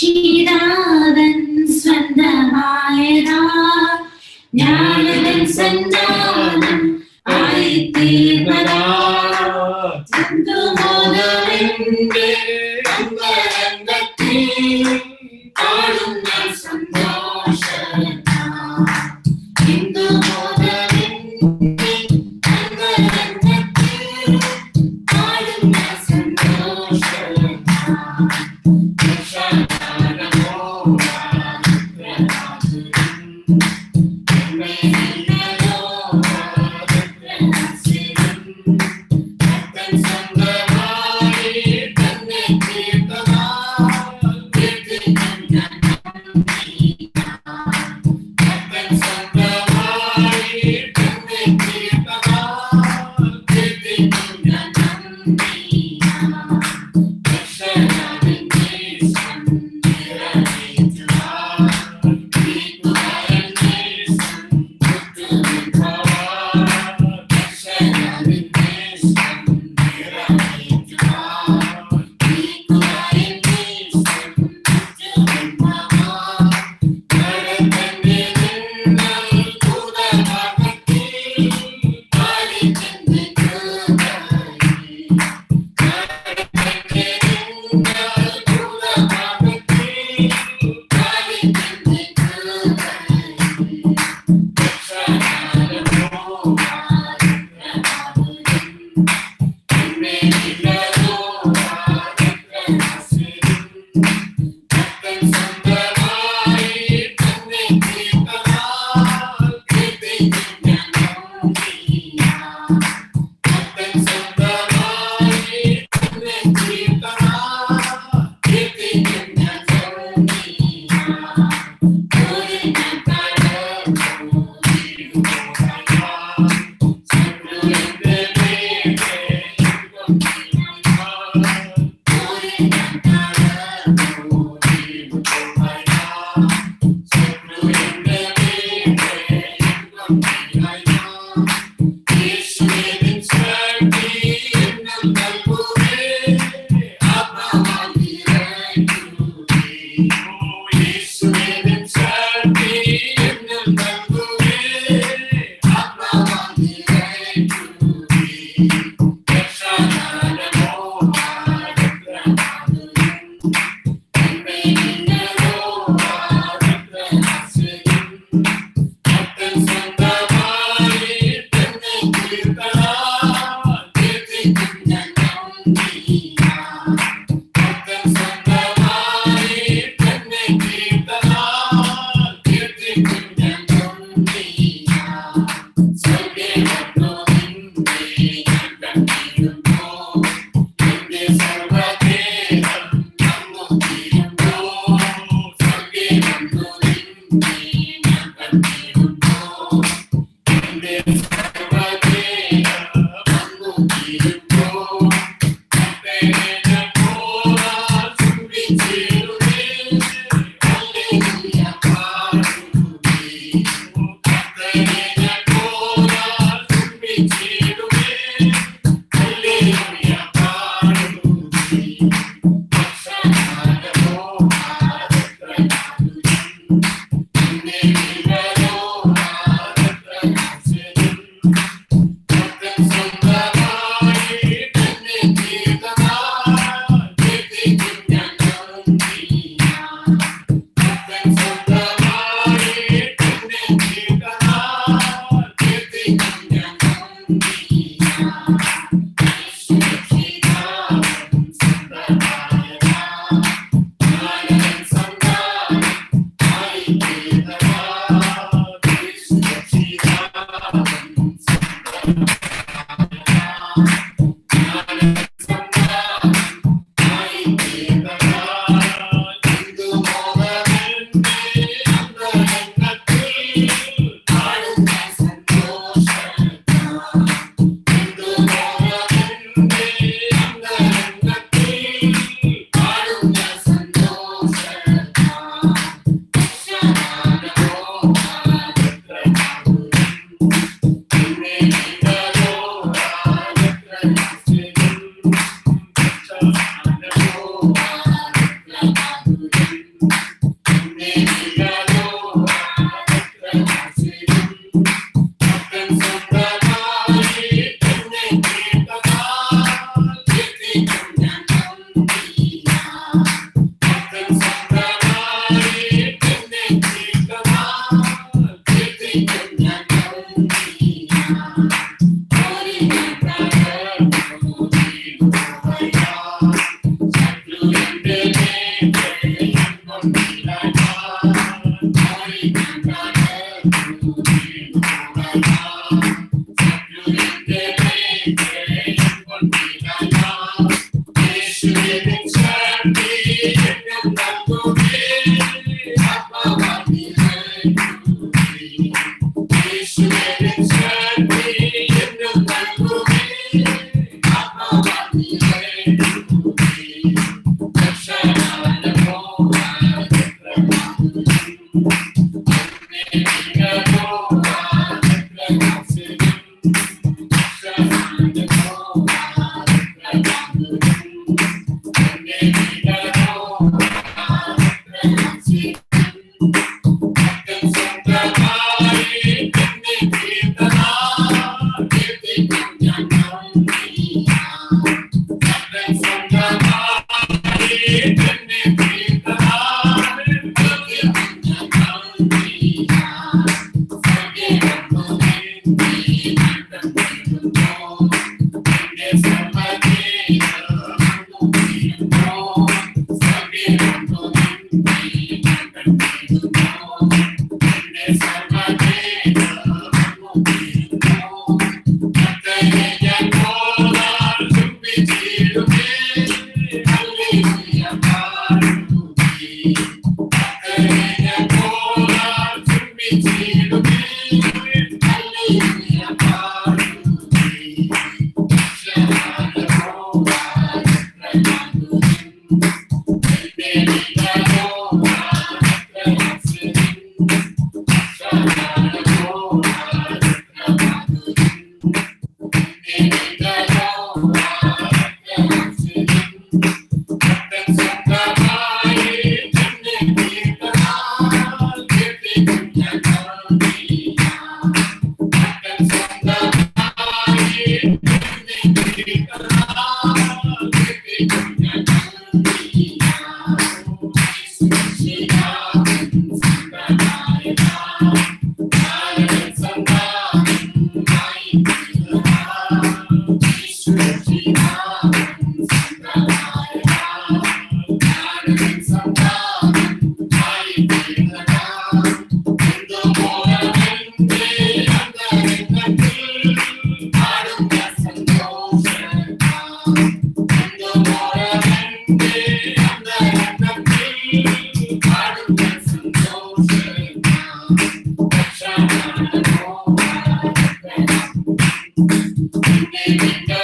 ഈശ്വരക്ഷിതാവൻ സ്വന്തമായതാ ജ്ഞാനവൻ സന്താനം ആയിത്തീർന്നതാ ചന്തുമോദമെന്റെ അന്തരംഗത്തിൽ കാണുന്ന സന്തോഷത്താ. Amen. Thank you. Thank you.